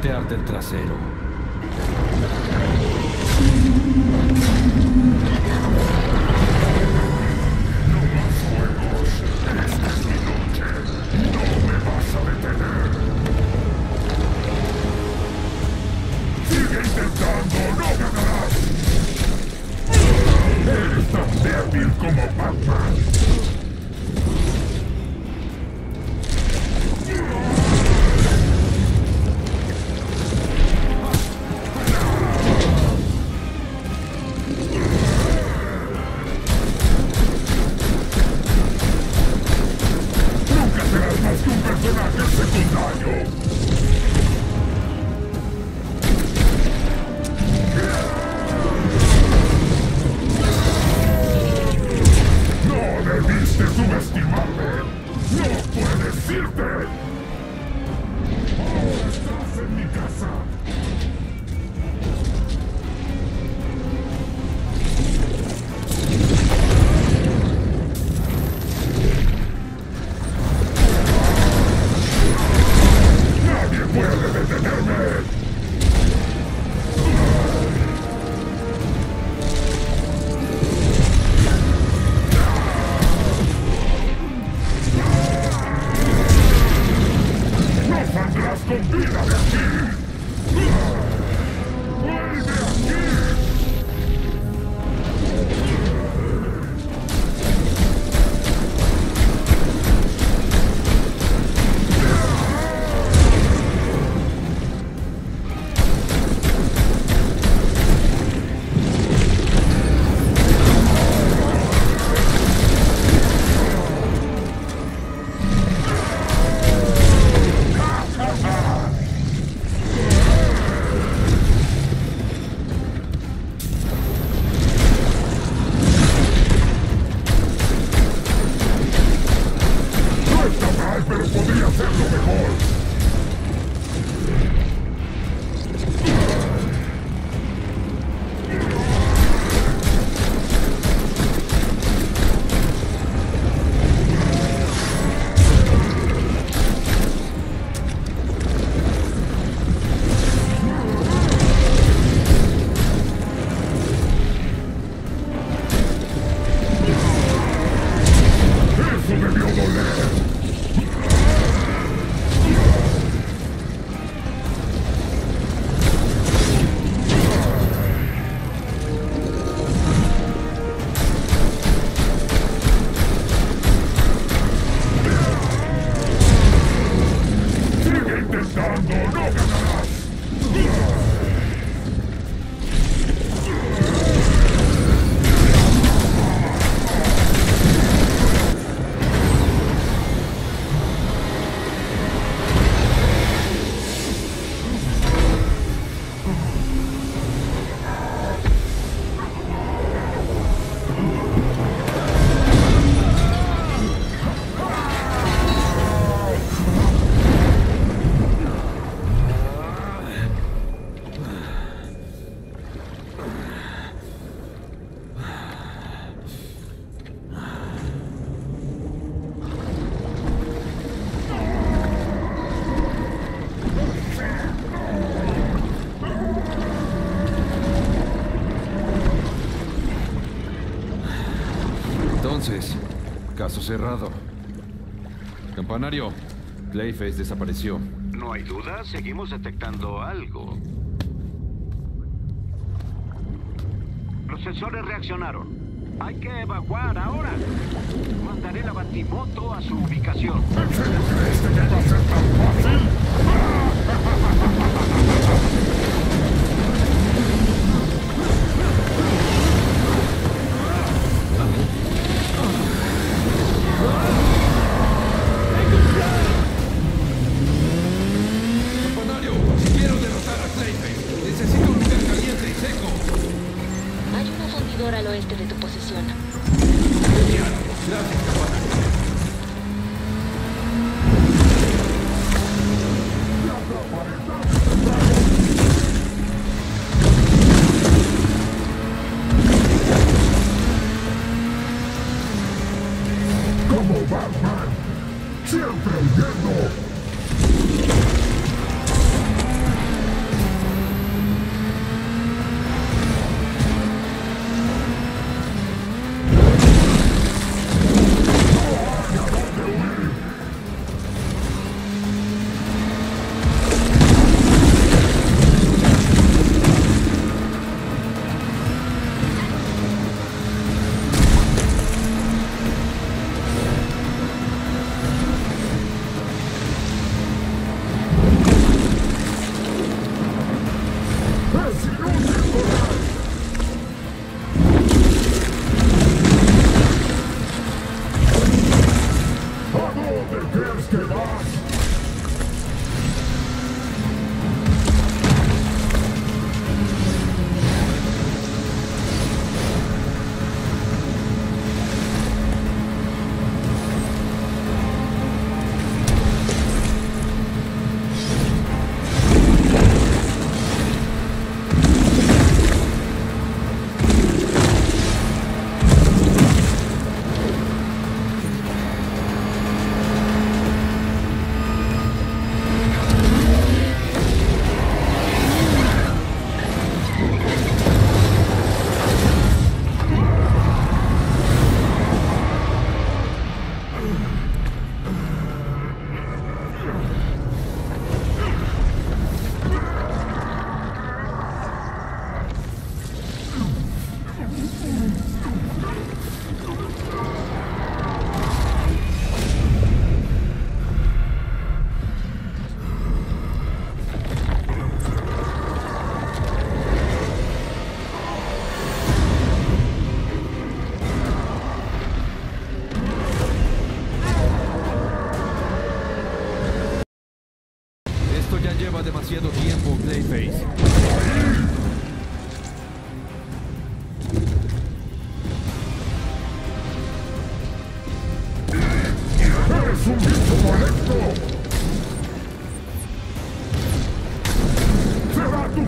golpear del trasero. Cerrado. Campanario, Clayface desapareció. No hay duda, seguimos detectando algo. Los sensores reaccionaron. Hay que evacuar ahora. Mandaré la batimoto a su ubicación.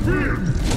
Defense!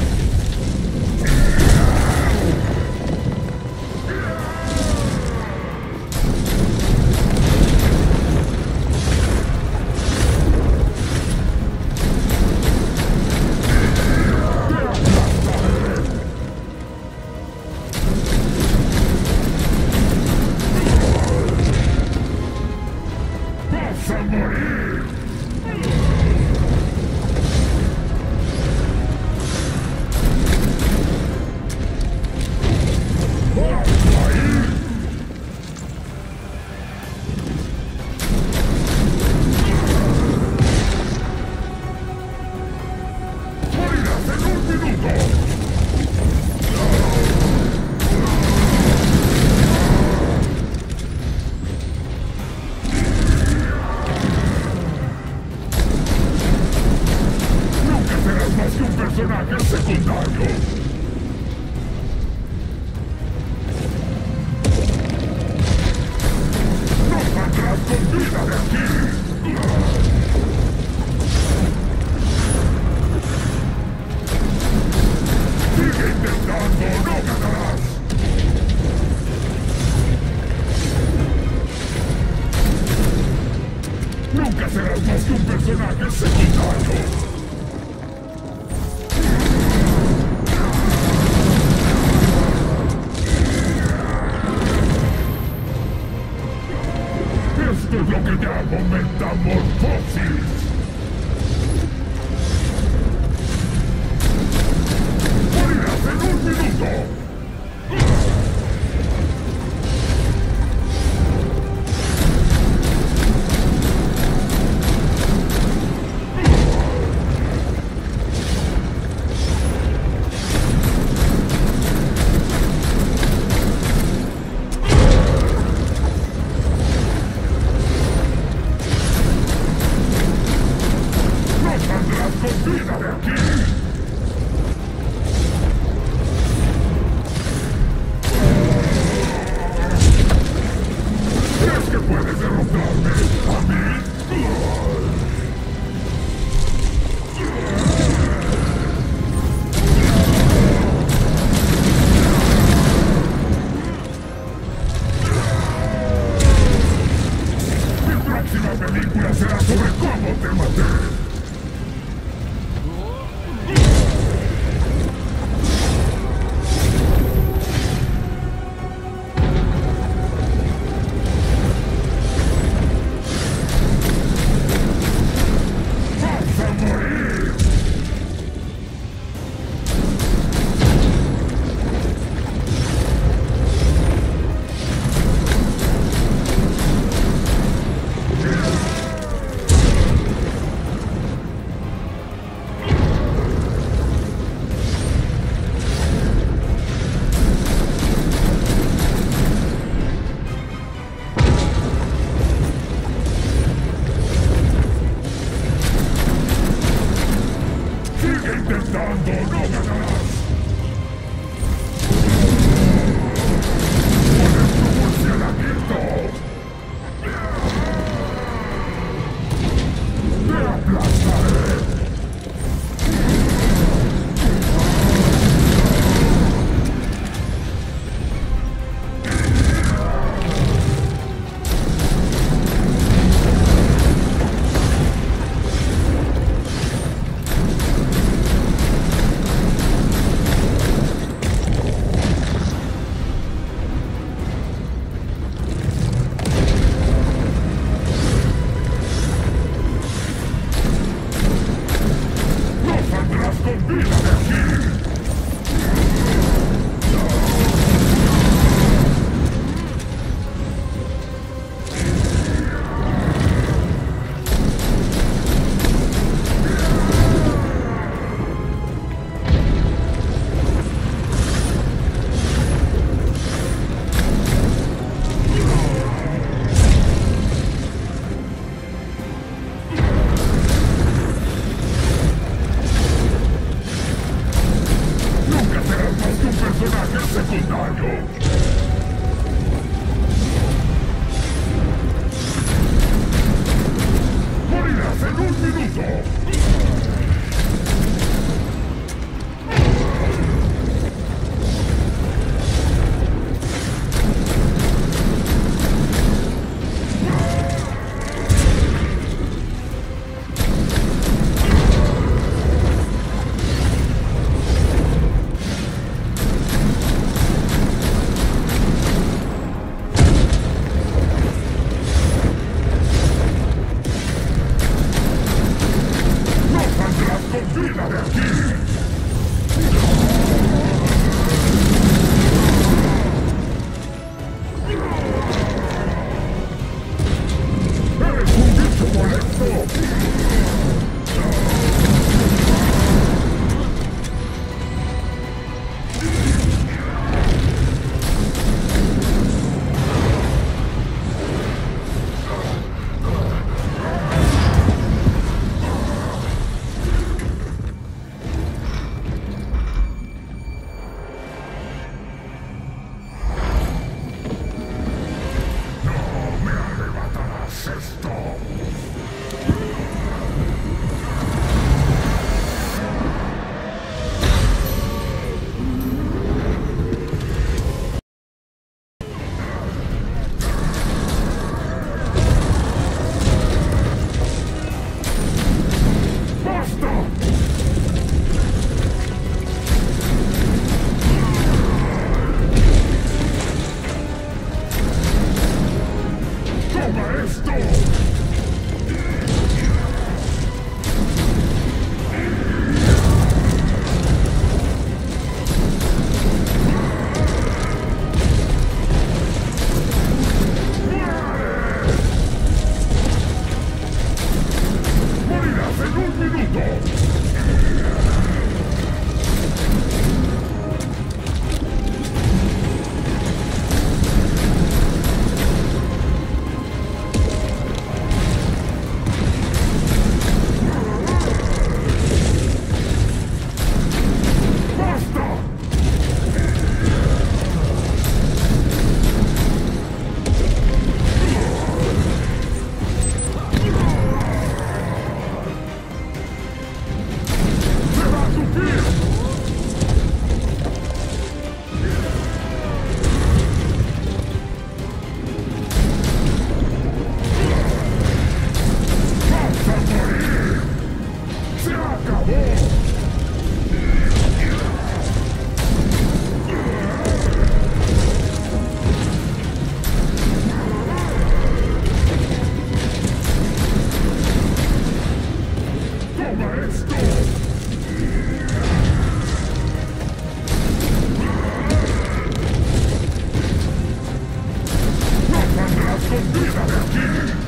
Zombie Energie!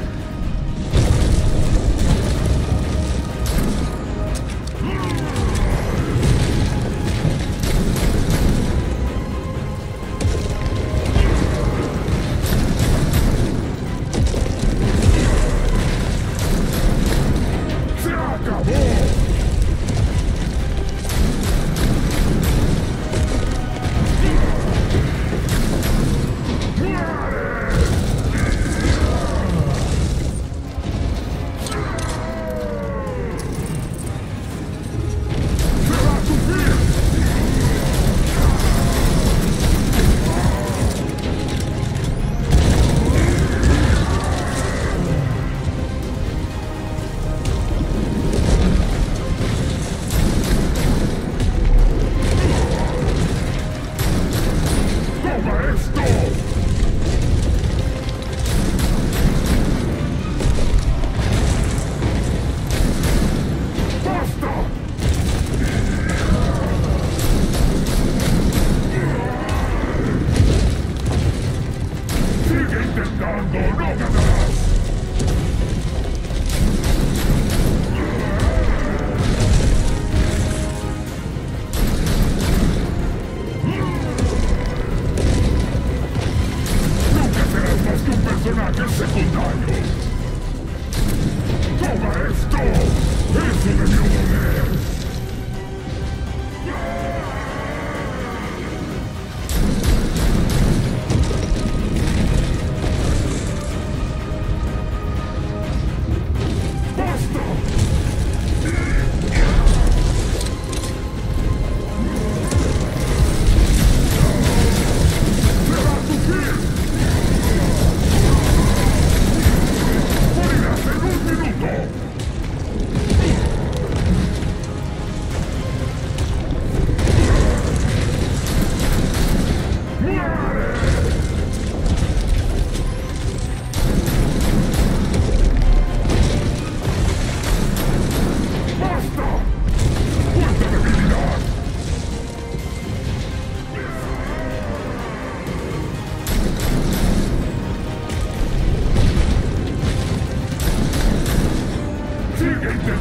This can't go no.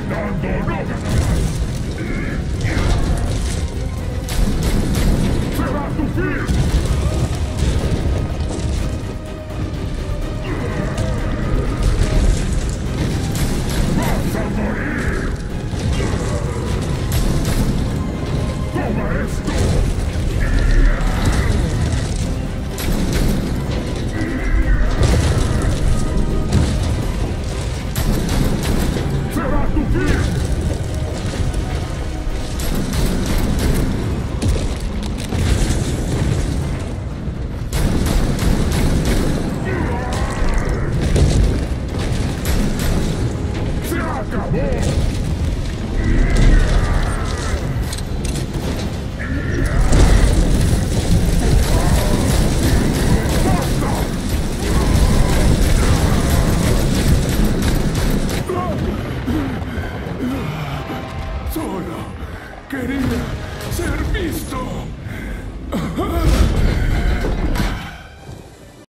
None.